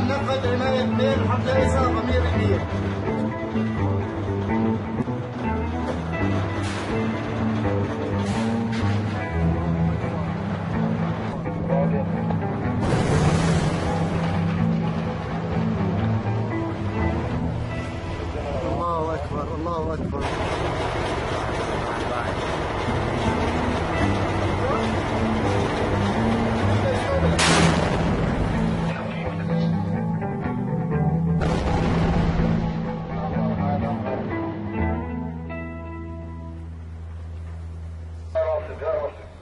بناخد عناية اثنين حتى يصير ضمير المية الله أكبر الله أكبر to go.